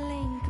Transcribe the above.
Thank